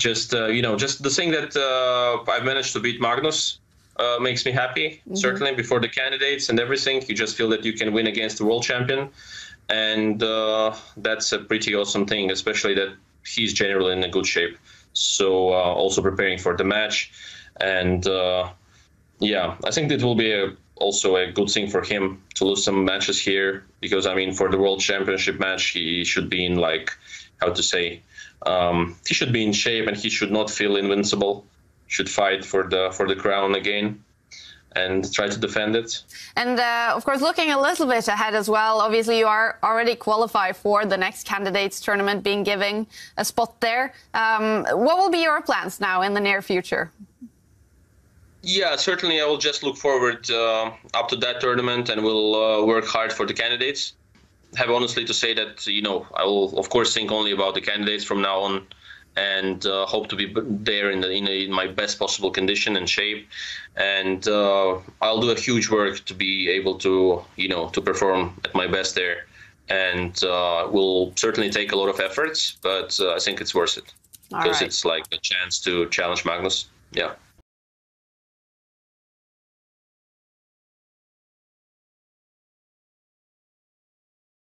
just uh, you know, just the thing that uh, I've managed to beat Magnus uh, makes me happy. Mm-hmm. Certainly, before the candidates and everything, you just feel that you can win against the world champion, and uh, that's a pretty awesome thing, especially that he's generally in a good shape. So uh, also preparing for the match, and uh, yeah, I think it will be a, also a good thing for him to lose some matches here because I mean for the world championship match he should be in like how to say um, he should be in shape and he should not feel invincible. Should fight for the for the crown again and try to defend it. And uh, of course, looking a little bit ahead as well, obviously you are already qualified for the next candidates tournament being given a spot there. Um, what will be your plans now in the near future? Yeah, certainly I will just look forward uh, up to that tournament and will uh, work hard for the candidates have honestly to say that you know I will of course think only about the candidates from now on, and uh, hope to be there in, the, in, a, in, my best possible condition and shape, and uh, I'll do a huge work to be able to you know to perform at my best there, and uh, will certainly take a lot of efforts, but uh, I think it's worth it because right. it's like a chance to challenge Magnus. Yeah.